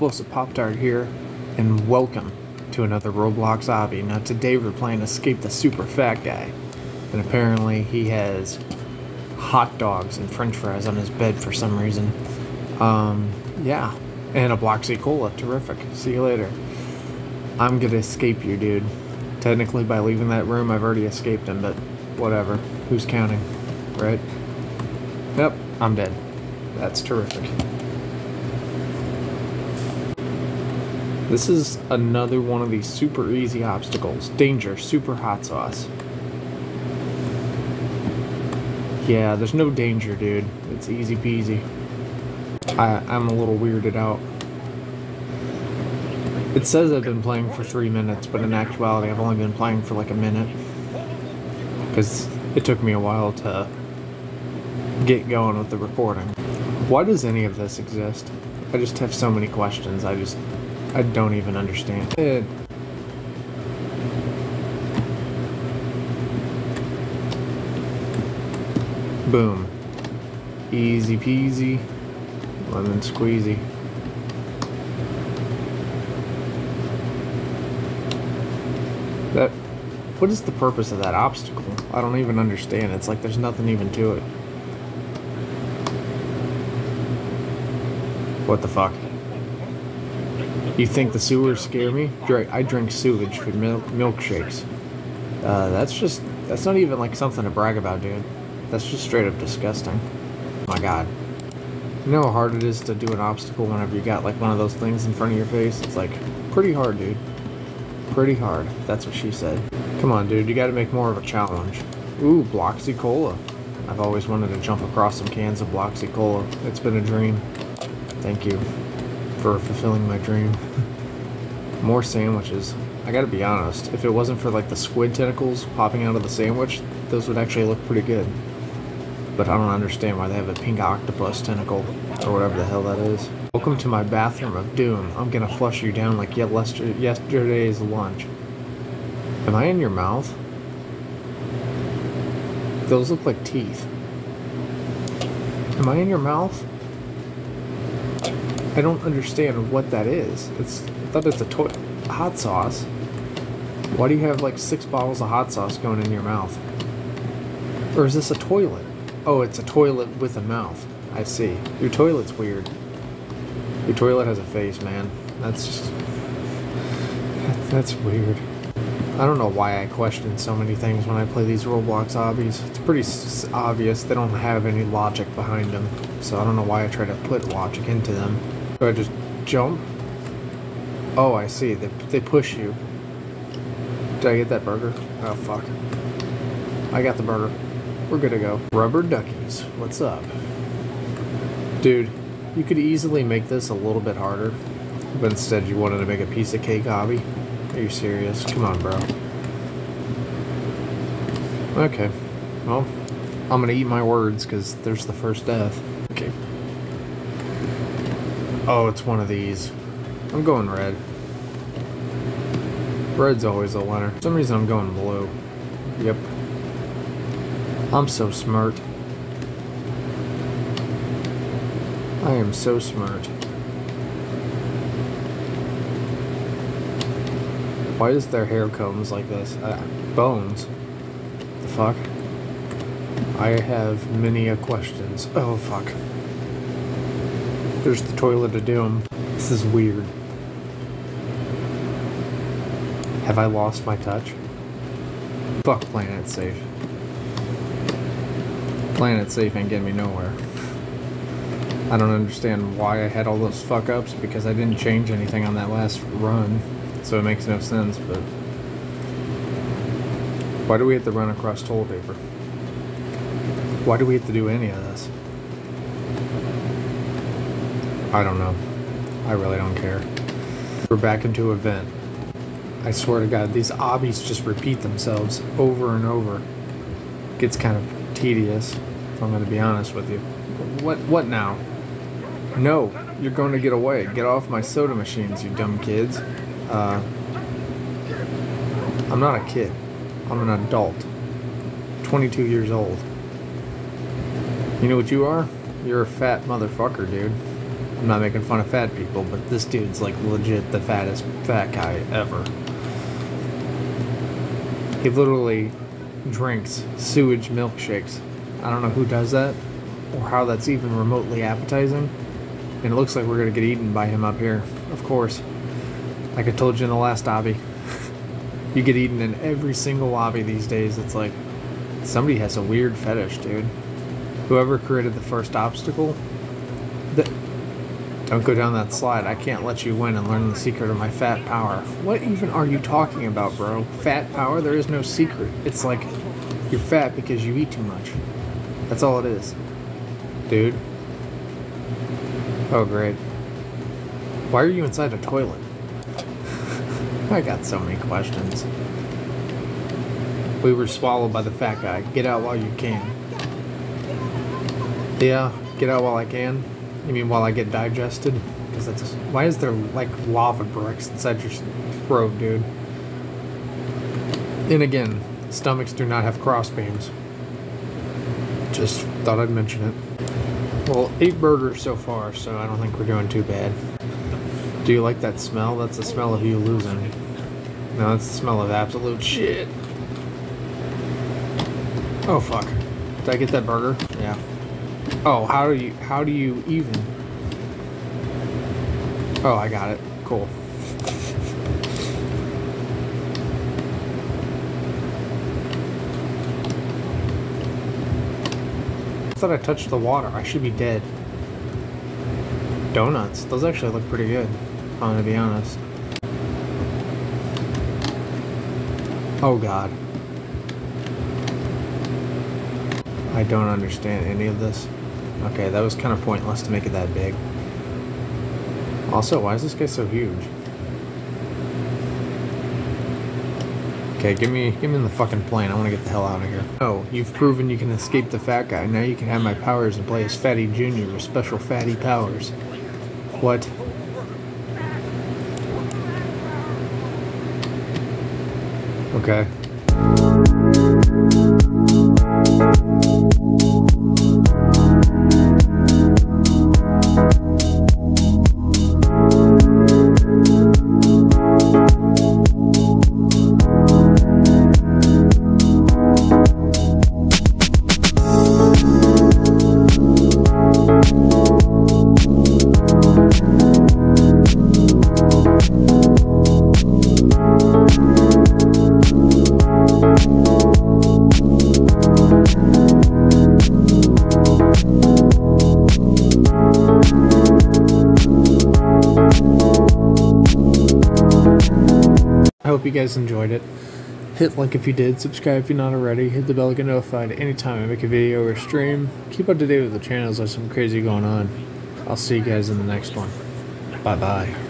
Explosive Pop Tart here, and welcome to another Roblox obby. Now today we're playing Escape the Super Fat Guy, and apparently he has hot dogs and french fries on his bed for some reason. Um, yeah, and a Bloxy Cola, terrific. See you later. I'm gonna escape you, dude. Technically by leaving that room I've already escaped him, but whatever. Who's counting, right? Yep, I'm dead. That's terrific. This is another one of these super easy obstacles. Danger, super hot sauce. Yeah, there's no danger, dude. It's easy peasy. I, I'm a little weirded out. It says I've been playing for three minutes, but in actuality I've only been playing for like a minute. Because it took me a while to get going with the recording. Why does any of this exist? I just have so many questions. I just I don't even understand it. Boom. Easy peasy. Lemon squeezy. That. What is the purpose of that obstacle? I don't even understand. It's like there's nothing even to it. What the fuck? You think the sewers scare me? I drink sewage for milk milkshakes. Uh, that's just, that's not even like something to brag about, dude. That's just straight up disgusting. Oh my god. You know how hard it is to do an obstacle whenever you got like one of those things in front of your face? It's like, pretty hard, dude. Pretty hard. That's what she said. Come on, dude. You gotta make more of a challenge. Ooh, Bloxy Cola. I've always wanted to jump across some cans of Bloxy Cola. It's been a dream. Thank you for fulfilling my dream. More sandwiches. I gotta be honest, if it wasn't for like the squid tentacles popping out of the sandwich, those would actually look pretty good. But I don't understand why they have a pink octopus tentacle, or whatever the hell that is. Welcome to my bathroom of doom. I'm gonna flush you down like yesterday's lunch. Am I in your mouth? Those look like teeth. Am I in your mouth? I don't understand what that is. It's I thought it's a toy hot sauce. Why do you have like six bottles of hot sauce going in your mouth? Or is this a toilet? Oh, it's a toilet with a mouth. I see. Your toilet's weird. Your toilet has a face, man. That's just that's weird. I don't know why I question so many things when I play these Roblox obbies. It's pretty obvious they don't have any logic behind them. So I don't know why I try to put logic into them. Do I just jump? Oh, I see. They, they push you. Did I get that burger? Oh, fuck. I got the burger. We're good to go. Rubber duckies. What's up? Dude, you could easily make this a little bit harder, but instead you wanted to make a piece of cake obby. Are you serious? Come on, bro. Okay. Well, I'm gonna eat my words because there's the first death. Okay. Oh, it's one of these. I'm going red. Red's always a winner. For some reason I'm going blue. Yep. I'm so smart. I am so smart. Why does their hair combs like this? Uh, bones. The fuck? I have many a questions. Oh fuck. There's the toilet of doom. This is weird. Have I lost my touch? Fuck Planet Safe. Planet Safe ain't getting me nowhere. I don't understand why I had all those fuck ups because I didn't change anything on that last run. So it makes no sense, but why do we have to run across toilet paper? Why do we have to do any of this? I don't know. I really don't care. We're back into event. I swear to God, these obbies just repeat themselves over and over. It gets kind of tedious, if I'm going to be honest with you. What? What now? No, you're going to get away. Get off my soda machines, you dumb kids. Uh, I'm not a kid. I'm an adult. 22 years old. You know what you are? You're a fat motherfucker, dude. I'm not making fun of fat people, but this dude's like legit the fattest fat guy ever. He literally drinks sewage milkshakes. I don't know who does that or how that's even remotely appetizing. And it looks like we're gonna get eaten by him up here, of course. Like I told you in the last obby, you get eaten in every single obby these days. It's like somebody has a weird fetish, dude. Whoever created the first obstacle, don't go down that slide. I can't let you win and learn the secret of my fat power. What even are you talking about, bro? Fat power? There is no secret. It's like you're fat because you eat too much. That's all it is. Dude. Oh, great. Why are you inside a toilet? I got so many questions. We were swallowed by the fat guy. Get out while you can. Yeah, get out while I can. You mean while I get digested? Because that's why is there like lava bricks inside your throat, dude? And again, stomachs do not have crossbeams. Just thought I'd mention it. Well, eight burgers so far, so I don't think we're doing too bad. Do you like that smell? That's the smell of you losing. No, that's the smell of absolute shit. Oh fuck. Did I get that burger? Yeah. Oh, how do you how do you even? Oh, I got it. Cool. I thought I touched the water. I should be dead. Donuts. Those actually look pretty good. I'm gonna be honest. Oh god. I don't understand any of this. Okay, that was kind of pointless to make it that big. Also, why is this guy so huge? Okay, give me give me the fucking plane. I want to get the hell out of here. Oh, you've proven you can escape the fat guy. Now you can have my powers and play as Fatty Jr. with special fatty powers. What? Okay. Hope you guys enjoyed it. Hit like if you did, subscribe if you're not already, hit the bell to get notified anytime I make a video or stream. Keep up to date with the channels, there's some crazy going on. I'll see you guys in the next one. Bye bye.